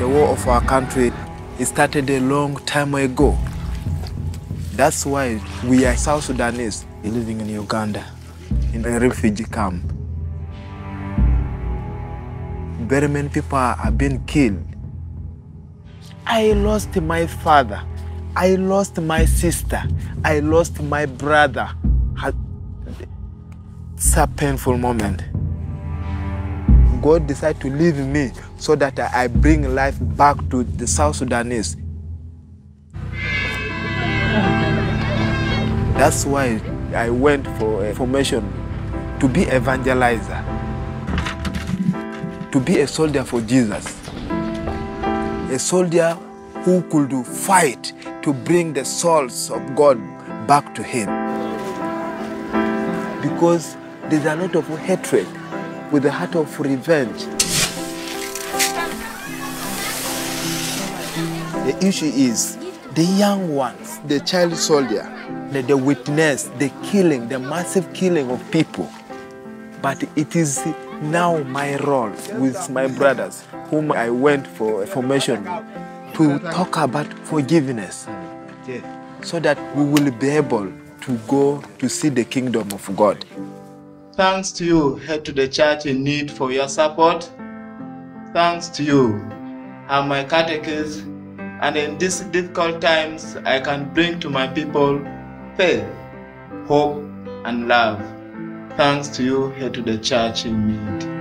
The war of our country it started a long time ago. That's why we are South Sudanese living in Uganda in a refugee camp. Very many people have been killed. I lost my father. I lost my sister. I lost my brother. It's a painful moment. God decided to leave me so that I bring life back to the South Sudanese. That's why I went for a formation to be evangelizer, to be a soldier for Jesus, a soldier who could fight to bring the souls of God back to Him. Because there's a lot of hatred with the heart of revenge. The issue is the young ones, the child soldier, they, they witness the killing, the massive killing of people. But it is now my role with my brothers, whom I went for a formation, to talk about forgiveness mm. so that we will be able to go to see the kingdom of God. Thanks to you, Aid to the Church in Need for your support. Thanks to you, I'm my catechist, and in these difficult times, I can bring to my people faith, hope, and love. Thanks to you, Aid to the Church in Need.